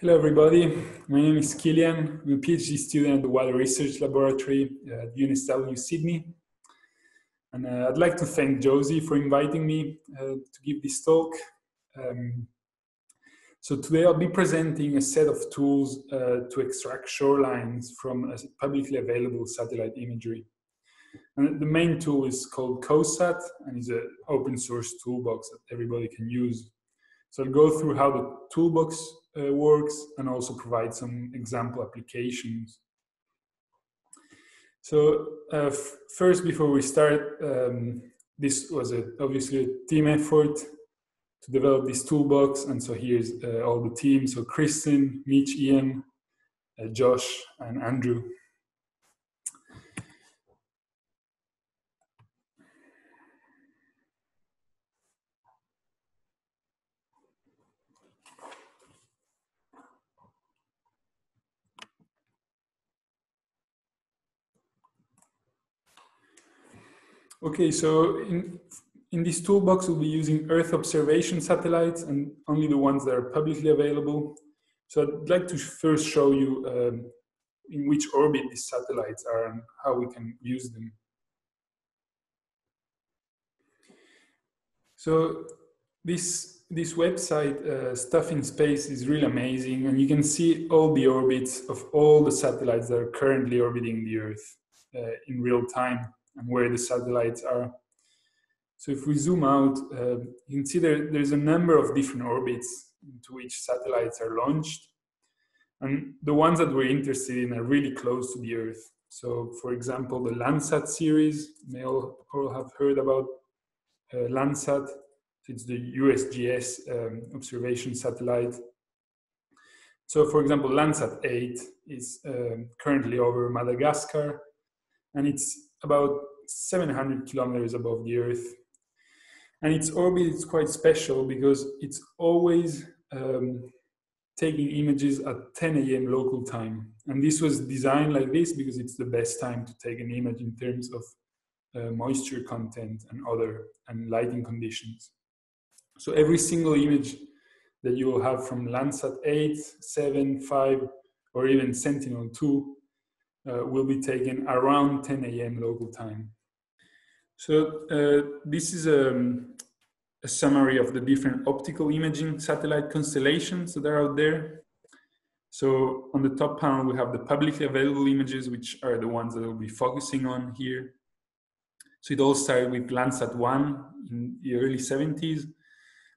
Hello, everybody. My name is Kilian. I'm a PhD student at the Water Research Laboratory at UNSW Sydney. And uh, I'd like to thank Josie for inviting me uh, to give this talk. Um, so today I'll be presenting a set of tools uh, to extract shorelines from publicly available satellite imagery. And the main tool is called CoastSat and is an open source toolbox that everybody can use. So I'll go through how the toolbox uh, works and also provide some example applications. So uh, first, before we start, um, this was a, obviously a team effort to develop this toolbox. And so here's uh, all the team. So Kristen, Mitch, Ian, uh, Josh, and Andrew. Okay, so in, in this toolbox, we'll be using Earth observation satellites and only the ones that are publicly available. So I'd like to first show you um, in which orbit these satellites are and how we can use them. So this, this website, uh, Stuff in Space, is really amazing. And you can see all the orbits of all the satellites that are currently orbiting the Earth uh, in real time and where the satellites are. So if we zoom out, uh, you can see there, there's a number of different orbits into which satellites are launched. And the ones that we're interested in are really close to the Earth. So for example, the Landsat series, may all, all have heard about uh, Landsat. It's the USGS um, observation satellite. So for example, Landsat 8 is um, currently over Madagascar and it's about 700 kilometers above the Earth. And its orbit is quite special because it's always um, taking images at 10 a.m. local time. And this was designed like this because it's the best time to take an image in terms of uh, moisture content and other and lighting conditions. So every single image that you will have from Landsat 8, 7, 5, or even Sentinel-2 uh, will be taken around 10 a.m. local time. So uh, this is a, um, a, summary of the different optical imaging satellite constellations that are out there. So on the top panel, we have the publicly available images, which are the ones that we'll be focusing on here. So it all started with Landsat 1 in the early 70s.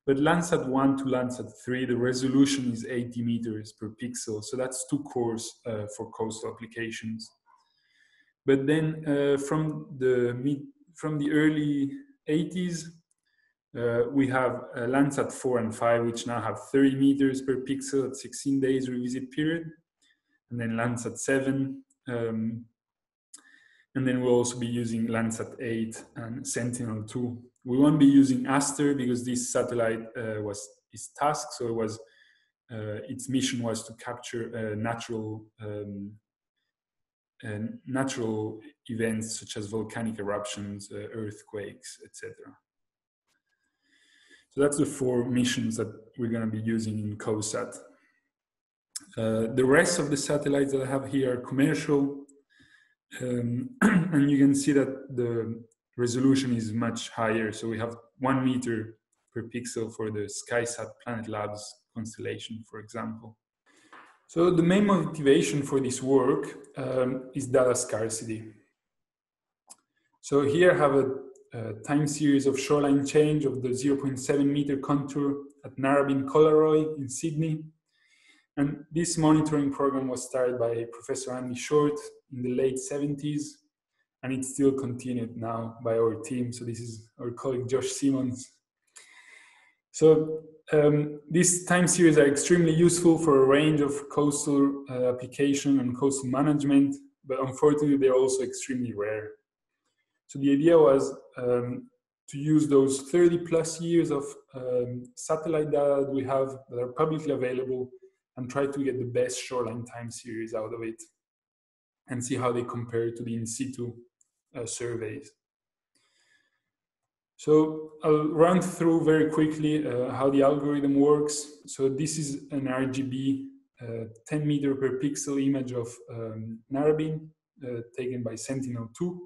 But Landsat 1 to Landsat 3, the resolution is 80 meters per pixel. So that's too coarse uh, for coastal applications. But then uh, from the mid, from the early 80s, uh, we have uh, Landsat 4 and 5, which now have 30 meters per pixel at 16 days revisit period. And then Landsat 7. Um, and then we'll also be using Landsat 8 and Sentinel 2 we won't be using Aster because this satellite uh, was its task. So it was uh, its mission was to capture uh, natural um, natural events such as volcanic eruptions, uh, earthquakes, etc. So that's the four missions that we're going to be using in CoastSat. Uh, the rest of the satellites that I have here are commercial. Um, and you can see that the resolution is much higher. So we have one meter per pixel for the SkySat Planet Labs constellation, for example. So the main motivation for this work um, is data scarcity. So here I have a, a, time series of shoreline change of the 0.7 meter contour at Narrabeen Collaroy in Sydney. And this monitoring program was started by Professor Andy Short in the late 70s and it's still continued now by our team. So this is our colleague Josh Simmons. So um, these time series are extremely useful for a range of coastal uh, application and coastal management, but unfortunately they're also extremely rare. So the idea was um, to use those 30 plus years of um, satellite data that we have that are publicly available and try to get the best shoreline time series out of it and see how they compare to the in situ surveys. So I'll run through very quickly uh, how the algorithm works. So this is an RGB uh, 10 meter per pixel image of um, uh, taken by Sentinel-2.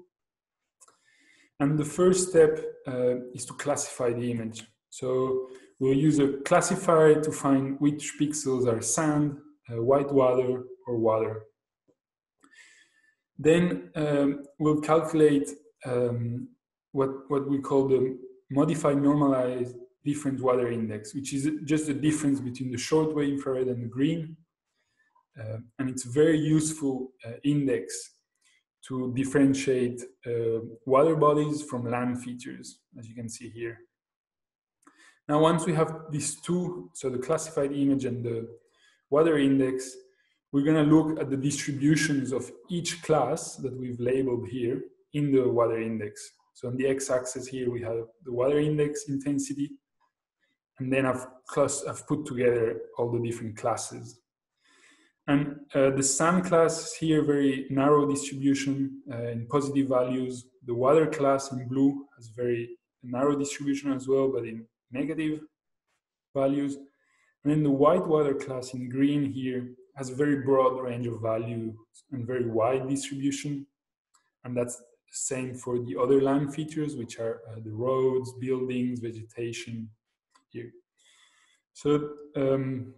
And the first step uh, is to classify the image. So we'll use a classifier to find which pixels are sand, uh, white water, or water. Then um, we'll calculate um, what, what we call the modified normalized different water index, which is just the difference between the shortwave infrared and the green. Uh, and it's a very useful uh, index to differentiate uh, water bodies from land features, as you can see here. Now, once we have these two, so the classified image and the water index, we're going to look at the distributions of each class that we've labeled here in the water index. So on the x-axis here, we have the water index intensity, and then I've, class, I've put together all the different classes. And uh, the sand class here, very narrow distribution uh, in positive values. The water class in blue has very narrow distribution as well, but in negative values. And then the white water class in green here has a very broad range of values and very wide distribution. And that's the same for the other land features, which are uh, the roads, buildings, vegetation here. So um,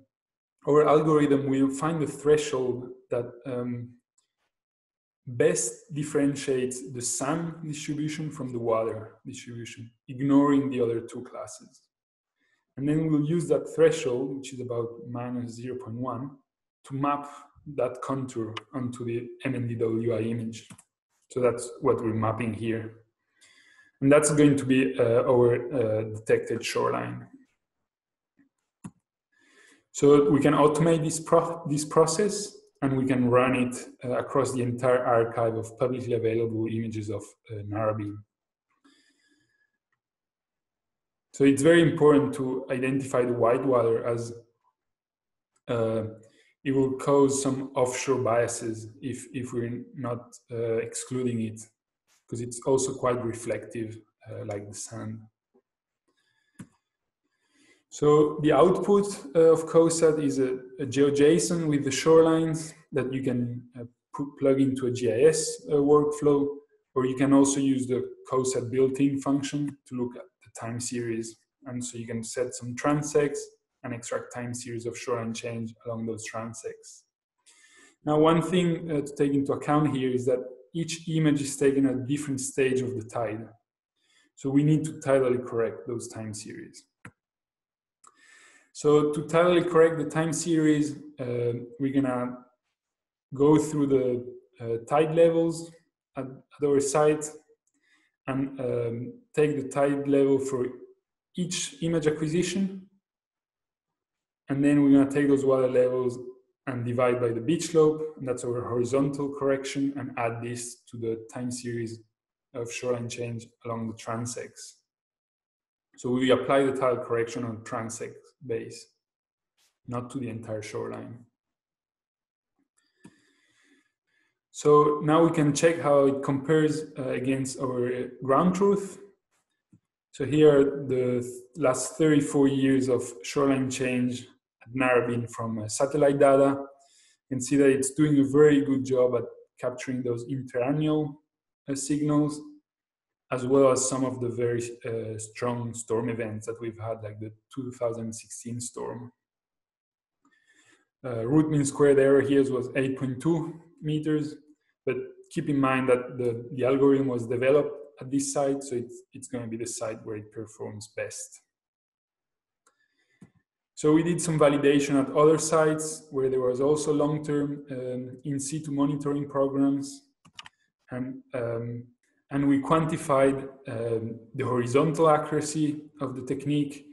our algorithm will find the threshold that um, best differentiates the sand distribution from the water distribution, ignoring the other two classes. And then we'll use that threshold, which is about minus 0.1, to map that contour onto the MNDWI image. So that's what we're mapping here. And that's going to be uh, our uh, detected shoreline. So we can automate this, pro this process and we can run it uh, across the entire archive of publicly available images of uh, Narrabeen. So it's very important to identify the white water as uh, it will cause some offshore biases if, if we're not uh, excluding it, because it's also quite reflective uh, like the sand. So the output uh, of CoastSat is a, a, GeoJSON with the shorelines that you can uh, put, plug into a GIS uh, workflow, or you can also use the CoastSat built-in function to look at the time series. And so you can set some transects and extract time series of shoreline change along those transects. Now, one thing uh, to take into account here is that each image is taken at a different stage of the tide. So we need to tidally correct those time series. So to tidally correct the time series, uh, we're gonna go through the uh, tide levels at, at, our site and um, take the tide level for each image acquisition. And then we're gonna take those water levels and divide by the beach slope, and that's our horizontal correction, and add this to the time series of shoreline change along the transects. So we apply the tide correction on transect base, not to the entire shoreline. So now we can check how it compares uh, against our ground truth. So here are the last 34 years of shoreline change Narrabeen from uh, satellite data. and see that it's doing a very good job at capturing those interannual uh, signals as well as some of the very uh, strong storm events that we've had, like the 2016 storm. Uh, root mean squared error here was 8.2 meters, but keep in mind that the, the algorithm was developed at this site, so it's, it's going to be the site where it performs best. So we did some validation at other sites where there was also long-term um, in situ monitoring programs. And um, and we quantified um, the horizontal accuracy of the technique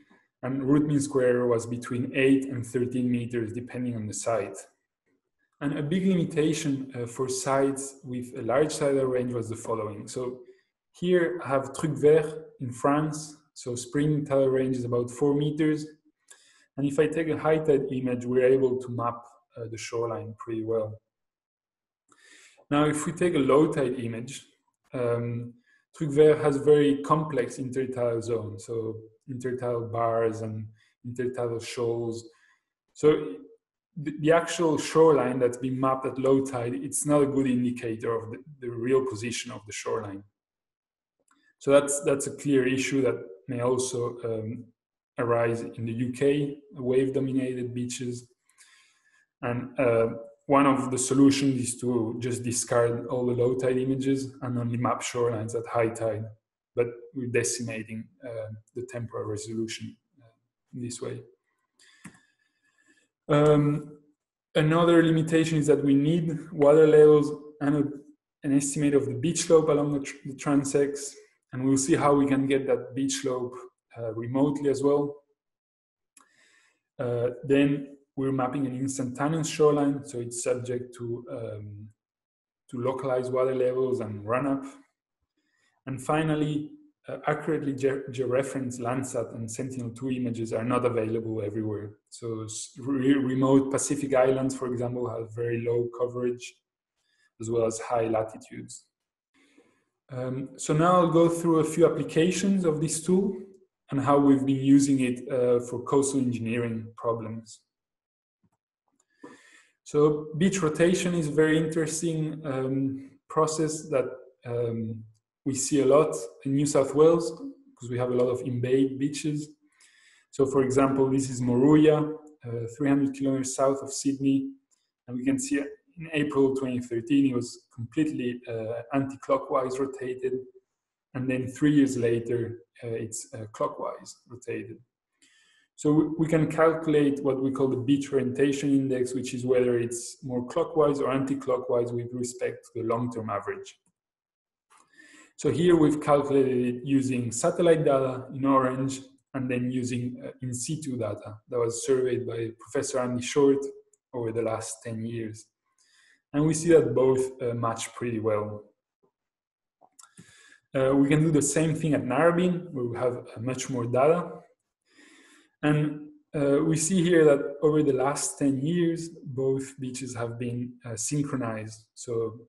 and root mean square was between 8 and 13 meters depending on the site. And a big limitation uh, for sites with a large tidal range was the following. So here I have Truc Vert in France. So spring tidal range is about 4 meters. And if I take a high tide image, we're able to map uh, the shoreline pretty well. Now, if we take a low tide image, um, Truc Vert has very complex intertidal zones, so intertidal bars and intertidal shoals. So the, the, actual shoreline that's been mapped at low tide, it's not a good indicator of the, the real position of the shoreline. So that's, that's a clear issue that may also um, arise in the UK, wave-dominated beaches. And uh, one of the solutions is to just discard all the low tide images and only map shorelines at high tide, but we're decimating uh, the temporal resolution uh, in this way. Um, another limitation is that we need water levels and a, an estimate of the beach slope along the, tr the transects, and we'll see how we can get that beach slope uh, remotely as well. Uh, then we're mapping an instantaneous shoreline, so it's subject to, um, to localized water levels and run-up. And finally, uh, accurately georeferenced Landsat and Sentinel-2 images are not available everywhere. So re remote Pacific islands, for example, have very low coverage, as well as high latitudes. Um, so now I'll go through a few applications of this tool and how we've been using it uh, for coastal engineering problems. So beach rotation is a very interesting um, process that um, we see a lot in New South Wales because we have a lot of embayed beaches. So for example, this is Moruya, uh, 300 kilometers south of Sydney. And we can see in April 2013, it was completely uh, anti-clockwise rotated. And then three years later, uh, it's uh, clockwise rotated. So we can calculate what we call the beach orientation index, which is whether it's more clockwise or anti-clockwise with respect to the long-term average. So here we've calculated it using satellite data in orange and then using uh, in situ data that was surveyed by Professor Andy Short over the last 10 years. And we see that both uh, match pretty well. Uh, we can do the same thing at Narrabeen, where we have uh, much more data. And uh, we see here that over the last 10 years, both beaches have been uh, synchronized. So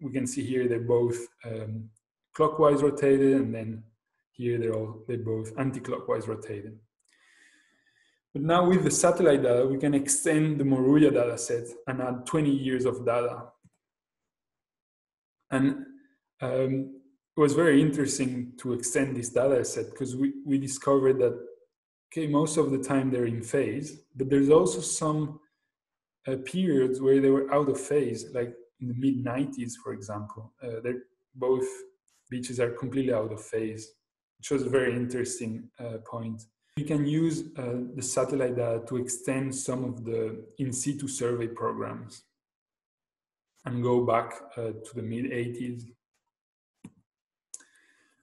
we can see here they're both um, clockwise rotated and then here they're all they're both anti-clockwise rotated. But now with the satellite data, we can extend the Moruya data set and add 20 years of data. And um, it was very interesting to extend this data set because we, we discovered that, okay, most of the time they're in phase, but there's also some uh, periods where they were out of phase, like in the mid 90s, for example. Uh, they're both beaches are completely out of phase, which was a very interesting uh, point. We can use uh, the satellite data to extend some of the in situ survey programs and go back uh, to the mid 80s.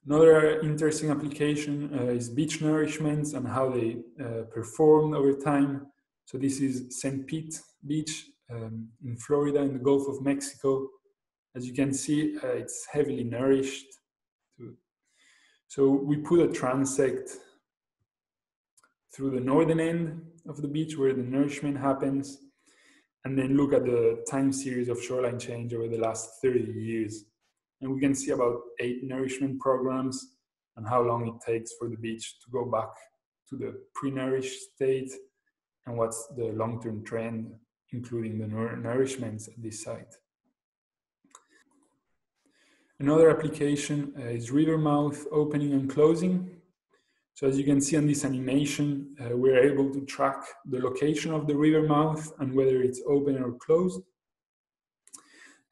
Another interesting application uh, is beach nourishments and how they uh, perform over time. So this is St. Pete Beach um, in Florida in the Gulf of Mexico. As you can see, uh, it's heavily nourished. So we put a transect through the northern end of the beach where the nourishment happens, and then look at the time series of shoreline change over the last 30 years. And we can see about eight nourishment programs and how long it takes for the beach to go back to the pre-nourished state and what's the long-term trend including the nourishments at this site. Another application uh, is river mouth opening and closing. So as you can see on this animation, uh, we're able to track the location of the river mouth and whether it's open or closed.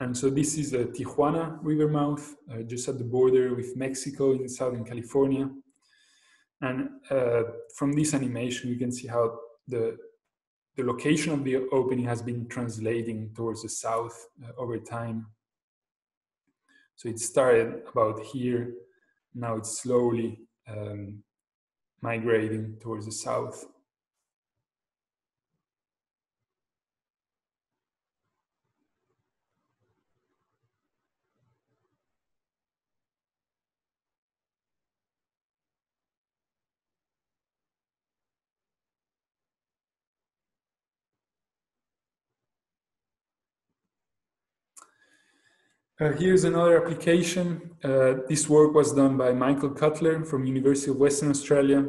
And so this is the Tijuana river mouth, uh, just at the border with Mexico in Southern California. And uh, from this animation, you can see how the the location of the opening has been translating towards the south uh, over time. So it started about here, now it's slowly um, migrating towards the south. Uh, here's another application. Uh, this work was done by Michael Cuttler from University of Western Australia.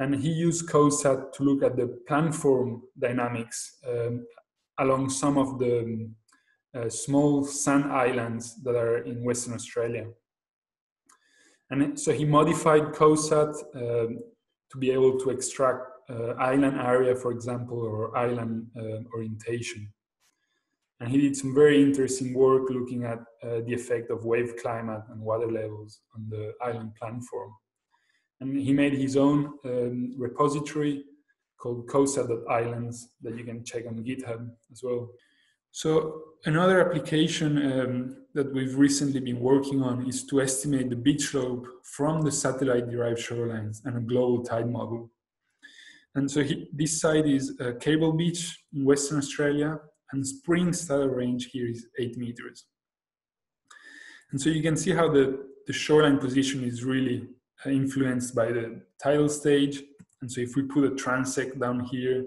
And he used CoastSat to look at the planform dynamics um, along some of the uh, small sand islands that are in Western Australia. And so he modified CoastSat um, to be able to extract uh, island area, for example, or island uh, orientation. And he did some very interesting work looking at uh, the effect of wave climate and water levels on the island platform. And he made his own um, repository called CoastSat.islands that you can check on GitHub as well. So another application um, that we've recently been working on is to estimate the beach slope from the satellite-derived shorelines and a global tide model. And so he, this site is Cable Beach in Western Australia, and spring tidal range here is eight meters. And so you can see how the, the shoreline position is really uh, influenced by the tidal stage. And so if we put a transect down here,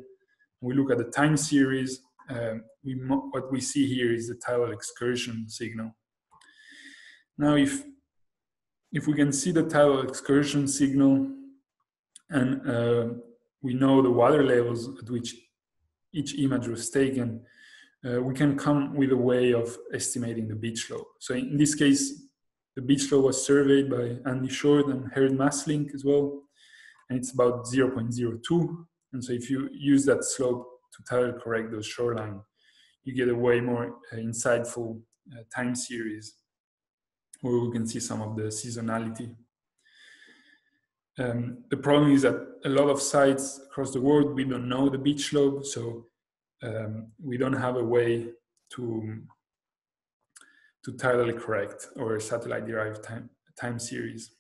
we look at the time series, um, we, what we see here is the tidal excursion signal. Now, if, if we can see the tidal excursion signal and uh, we know the water levels at which each image was taken, uh, we can come with a way of estimating the beach slope. So in this case, the beach slope was surveyed by Andy Short and Gerrit Masselink as well, and it's about 0.02. And so if you use that slope to tidal correct those shoreline, you get a way more uh, insightful uh, time series where we can see some of the seasonality. Um, the problem is that a lot of sites across the world, we don't know the beach slope, so um, we don't have a way to to tidally correct or satellite derived time, time series.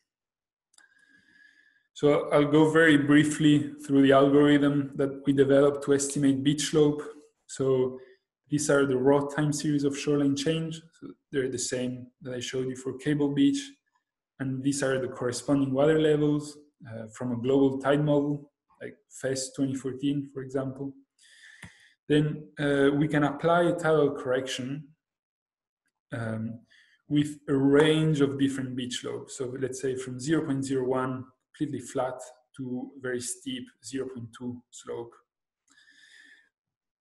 So I'll go very briefly through the algorithm that we developed to estimate beach slope. So these are the raw time series of shoreline change. So they're the same that I showed you for Cable Beach. And these are the corresponding water levels uh, from a global tide model, like FES 2014, for example. Then uh, we can apply a tidal correction um, with a range of different beach slopes. So let's say from 0.01 completely flat to very steep 0.2 slope.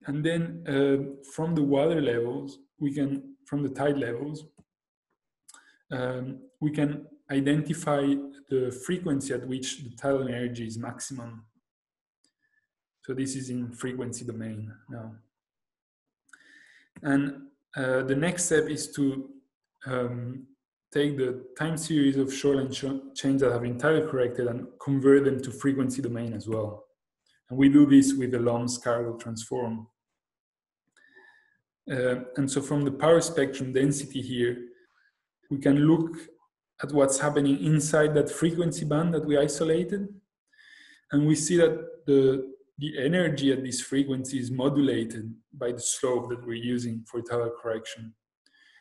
And then uh, from the water levels, we can, from the tide levels, um, we can identify the frequency at which the tidal energy is maximum. So this is in frequency domain now. And uh, the next step is to um, take the time series of shoreline sh change that have been tidal corrected and convert them to frequency domain as well. And we do this with the Lomb-Scargle transform. Uh, and so from the power spectrum density here, we can look at what's happening inside that frequency band that we isolated. And we see that the, the energy at this frequency is modulated by the slope that we're using for tidal correction.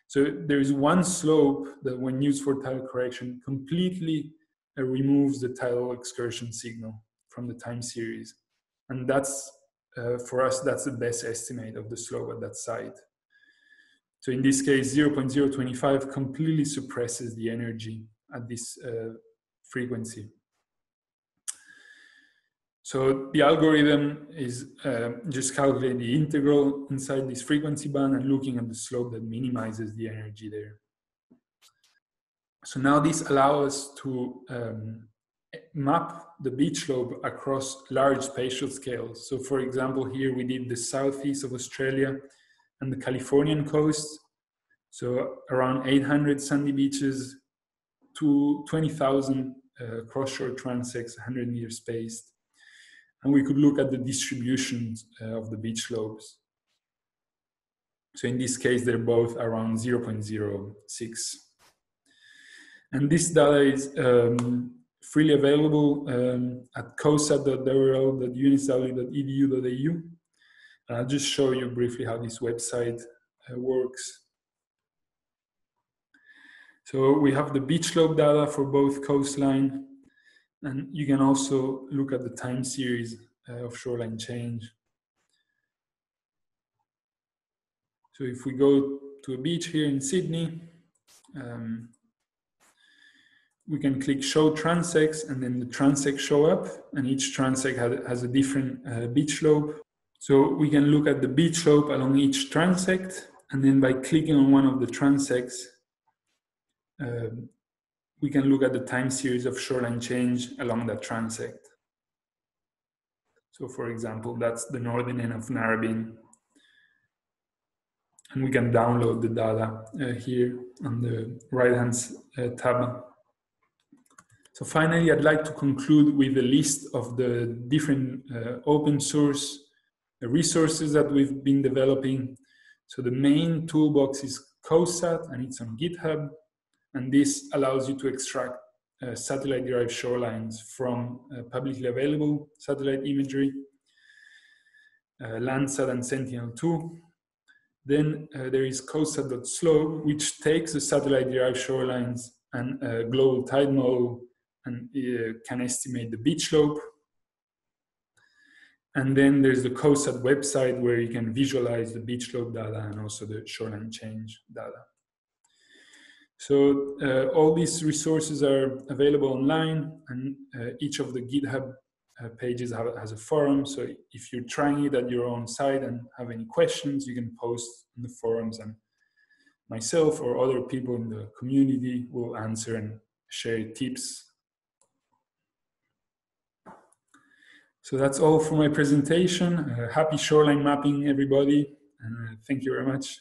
So there is one slope that when used for tidal correction completely uh, removes the tidal excursion signal from the time series. And that's, uh, for us, that's the best estimate of the slope at that site. So in this case, 0.025 completely suppresses the energy at this uh, frequency. So the algorithm is uh, just calculating the integral inside this frequency band and looking at the slope that minimizes the energy there. So now this allows us to um, map the beach slope across large spatial scales. So for example, here we did the southeast of Australia and the Californian coast. So around 800 sandy beaches to 20,000 uh, cross-shore transects, 100 meters spaced and we could look at the distribution uh, of the beach slopes. So in this case, they're both around 0.06. And this data is um, freely available um, at coastsat.wrl.unsw.edu.au. And I'll just show you briefly how this website uh, works. So we have the beach slope data for both coastline and you can also look at the time series uh, of shoreline change. So if we go to a beach here in Sydney, um, we can click show transects and then the transect show up and each transect has, has a different uh, beach slope. So we can look at the beach slope along each transect and then by clicking on one of the transects, um, we can look at the time series of shoreline change along that transect. So for example, that's the northern end of Narrabeen. And we can download the data uh, here on the right-hand uh, tab. So finally, I'd like to conclude with a list of the different uh, open source resources that we've been developing. So the main toolbox is CoastSat and it's on GitHub. And this allows you to extract uh, satellite derived shorelines from uh, publicly available satellite imagery, uh, Landsat and Sentinel-2. Then uh, there is CoastSat.slope, which takes the satellite derived shorelines and uh, global tide model and uh, can estimate the beach slope. And then there's the CoastSat website where you can visualize the beach slope data and also the shoreline change data. So uh, all these resources are available online and uh, each of the GitHub uh, pages have, has a forum. So if you're trying it at your own site and have any questions, you can post in the forums and myself or other people in the community will answer and share tips So that's all for my presentation. Uh, happy shoreline mapping, everybody. And uh, thank you very much.